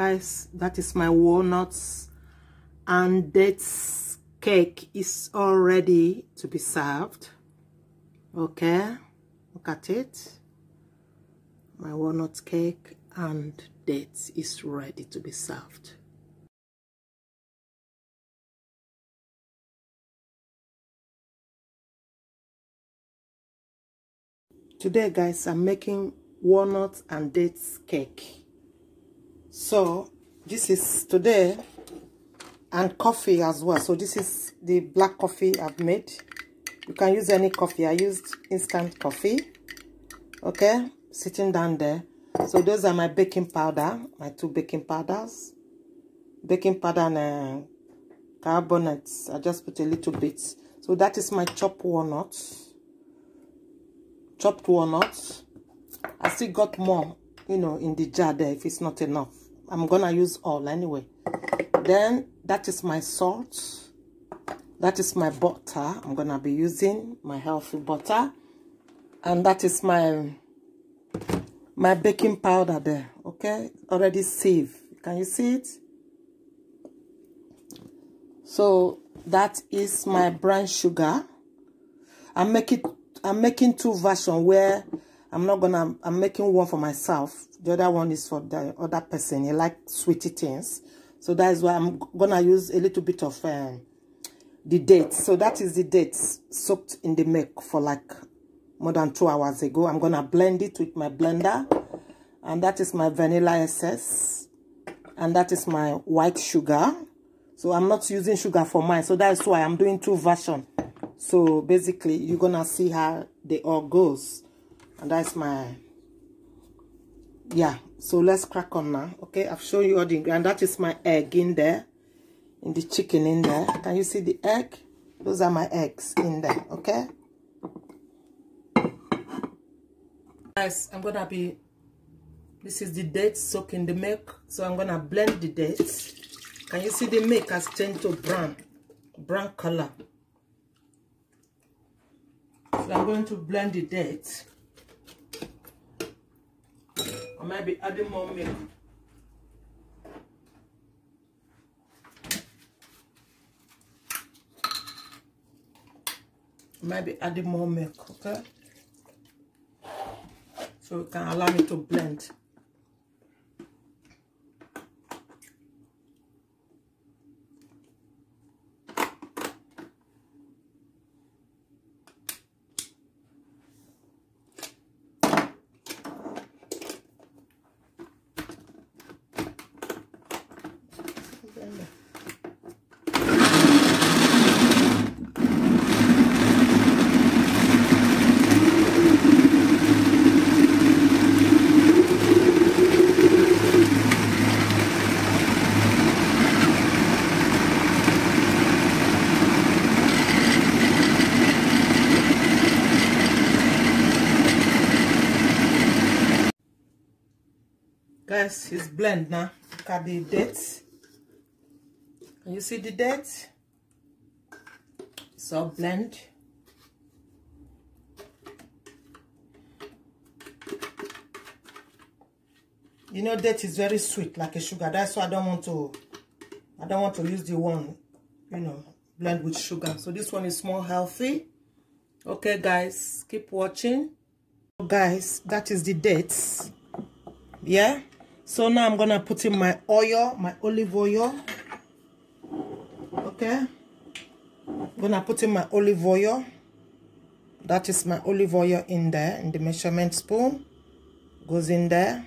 guys that is my walnuts. And dates cake is all ready to be served. Okay look at it. My walnut cake and dates is ready to be served. Today guys i'm making walnut and dates cake so this is today and coffee as well. So this is the black coffee i've made. You can use any coffee. I used instant coffee okay? Sitting down there. So those are my baking powder my two baking powders. Baking powder and uh, carbonates. I just put a little bit. So that is my chopped walnuts chopped walnuts i still got more you know in the jar there if it's not enough i'm gonna use all anyway. Then that is my salt. That is my butter. I'm gonna be using my healthy butter. And that is my my baking powder there okay? Already saved can you see it? So that is my brown sugar. I'm making i'm making two versions where i'm not gonna i'm making one for myself. The other one is for the other person. He like sweetie things. So that is why i'm gonna use a little bit of uh, the dates. So that is the dates soaked in the milk for like more than two hours ago. I'm gonna blend it with my blender. And that is my vanilla essence. And that is my white sugar. So i'm not using sugar for mine. So that's why i'm doing two versions so basically you're gonna see how they all goes and that's my yeah. So let's crack on now okay? I've shown you all the ingredients that is my egg in there in the chicken in there. Can you see the egg? Those are my eggs in there okay? Guys i'm gonna be this is the dates soaked in the milk so i'm gonna blend the dates. Can you see the milk has changed to brown brown color? So i'm going to blend the dates I might be adding more milk. I might be adding more milk, okay? So it can allow me to blend. Guys it's blend now look at the dates you see the dates all blend. You know date is very sweet like a sugar. That's why i don't want to i don't want to use the one you know blend with sugar. So this one is more healthy. Okay guys keep watching. Guys that is the dates. Yeah so now i'm gonna put in my oil my olive oil. Okay. I'm gonna put in my olive oil. That is my olive oil in there in the measurement spoon. Goes in there.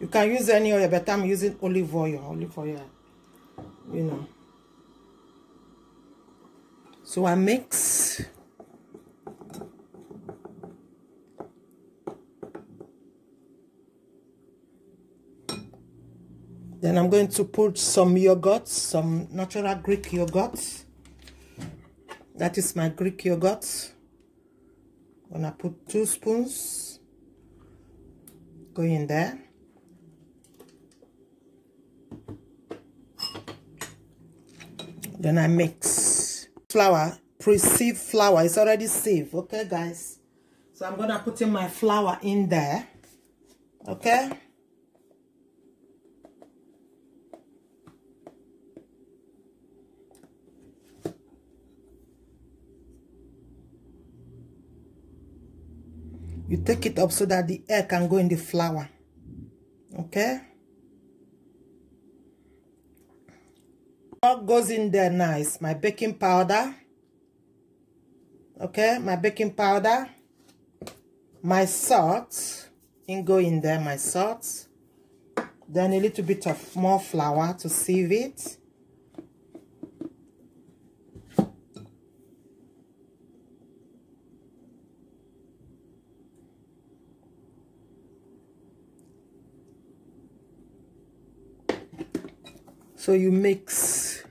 You can use any oil but i'm using olive oil olive oil you know. So i mix Then I'm going to put some yogurt, some natural Greek yogurt. That is my Greek yogurt. I'm gonna put two spoons. Go in there. Then I mix flour, pre-sieved flour. It's already sieved, okay, guys? So I'm gonna put in my flour in there. Okay? You take it up so that the air can go in the flour. Okay? What goes in there nice my baking powder. Okay, my baking powder. My salt. In go in there, my salt. Then a little bit of more flour to sieve it. So you mix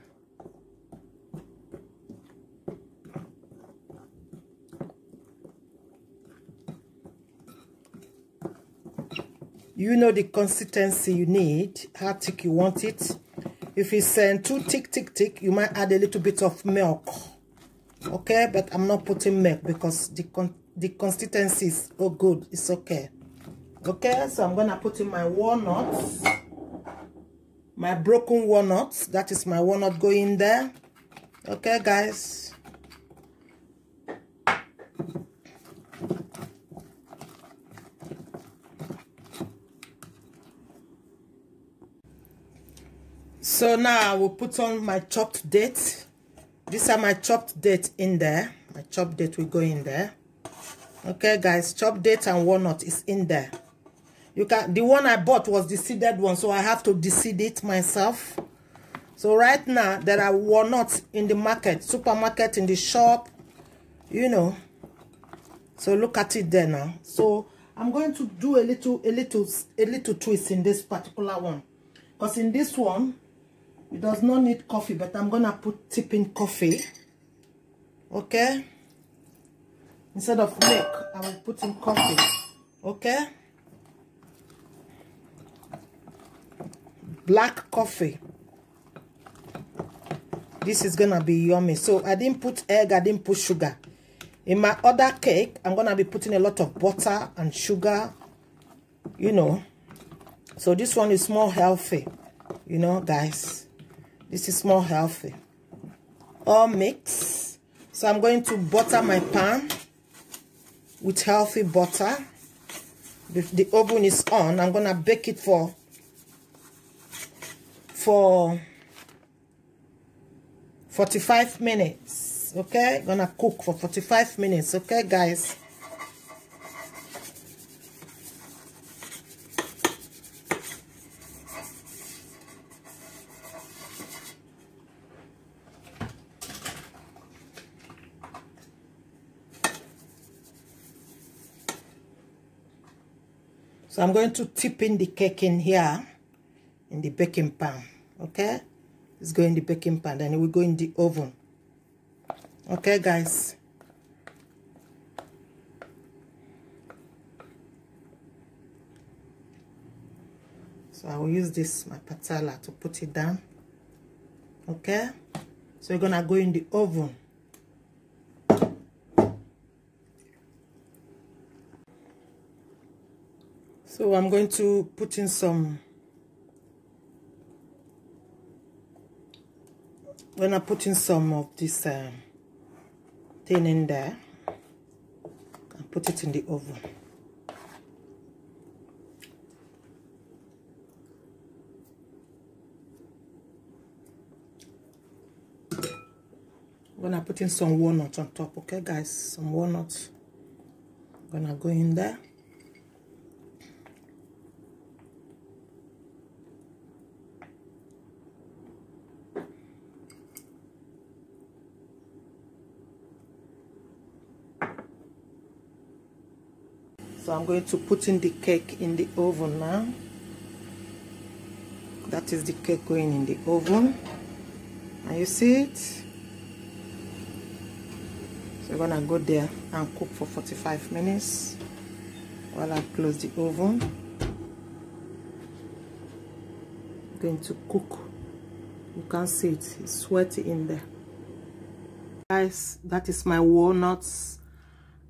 you know the consistency you need, how thick you want it. If it's uh, too thick, thick, thick, you might add a little bit of milk. Okay, but I'm not putting milk because the con the consistency is oh good. It's okay. Okay, so I'm gonna put in my walnuts my broken walnuts that is my walnut going there. Okay guys. So now I will put on my chopped date. These are my chopped date in there. My chopped date will go in there. Okay guys chopped date and walnut is in there you can the one i bought was the seeded one so i have to deseed it myself. So right now there are walnuts in the market supermarket in the shop you know. So look at it there now. So i'm going to do a little a little a little twist in this particular one. Because in this one it does not need coffee but i'm gonna put tipping coffee. Okay? Instead of milk i will put in coffee. Okay black coffee. This is gonna be yummy. So i didn't put egg i didn't put sugar. In my other cake i'm gonna be putting a lot of butter and sugar you know. So this one is more healthy you know guys. This is more healthy. All mix so i'm going to butter my pan with healthy butter. The, the oven is on. I'm gonna bake it for for 45 minutes okay? Gonna cook for 45 minutes okay guys? So I'm going to tip in the cake in here in the baking pan okay? It's going in the baking pan and it will go in the oven. Okay guys? So I will use this my patella to put it down okay? So we're gonna go in the oven. So I'm going to put in some when I put in some of this um, thing in there and put it in the oven. I'm gonna put in some walnuts on top, okay guys? Some walnuts. Gonna go in there. I'm going to put in the cake in the oven now. That is the cake going in the oven. And you see it? So we're gonna go there and cook for 45 minutes while I close the oven. I'm going to cook. You can see it, it's sweaty in there. Guys, that is my walnuts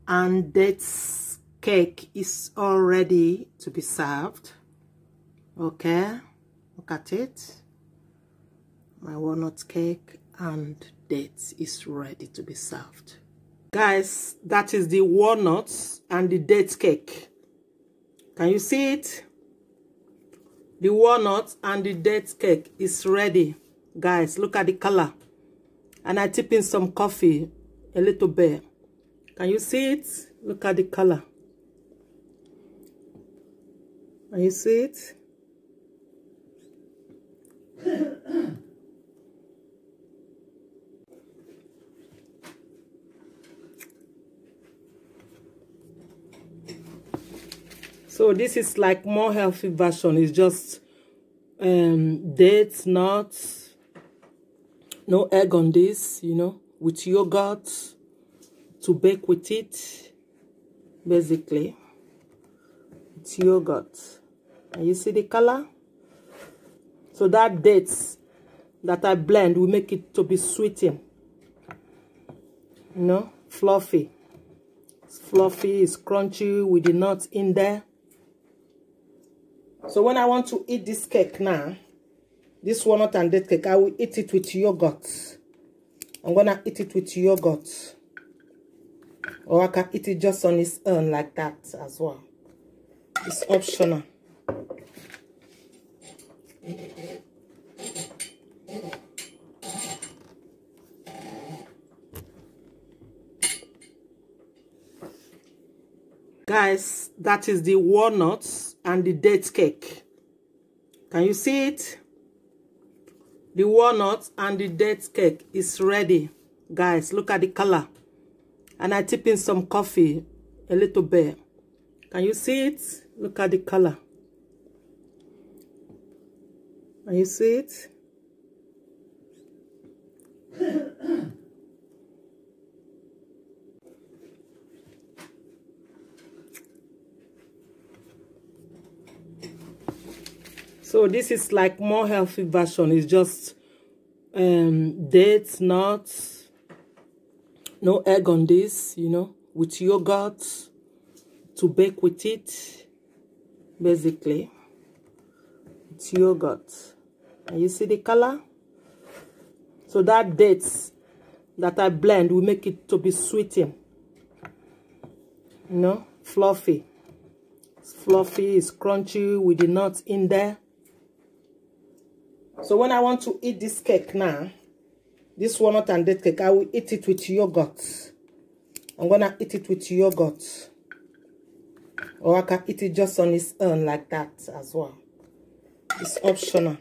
and dates cake is all ready to be served. Okay, look at it. My walnut cake and dates is ready to be served. Guys, that is the walnuts and the date cake. Can you see it? The walnut and the date cake is ready. Guys, look at the color. And I tip in some coffee, a little bit. Can you see it? Look at the color. Can you see it? So this is like more healthy version. It's just um, dates, nuts, no egg on this, you know, with yogurt to bake with it, basically. It's yogurt. And you see the color? So that dates that I blend will make it to be sweetened. You know, fluffy. It's fluffy, it's crunchy with the nuts in there. So when I want to eat this cake now, this walnut and date cake, I will eat it with yogurt. I'm to eat it with yogurt. Or I can eat it just on its own like that as well. It's optional. Guys, that is the walnuts and the date cake. Can you see it? The walnuts and the date cake is ready. Guys, look at the color. And I tip in some coffee, a little bit. Can you see it? Look at the color. Can you see it? So this is like more healthy version. It's just um, dates, nuts, no egg on this, you know, with yogurt to bake with it, basically. It's yogurt. And you see the color? So that dates that I blend will make it to be sweetened. You know, fluffy. It's fluffy, it's crunchy with the nuts in there. So when I want to eat this cake now, this walnut and date cake, I will eat it with yogurt. I'm gonna eat it with yogurt. Or I can eat it just on its own like that as well. It's optional.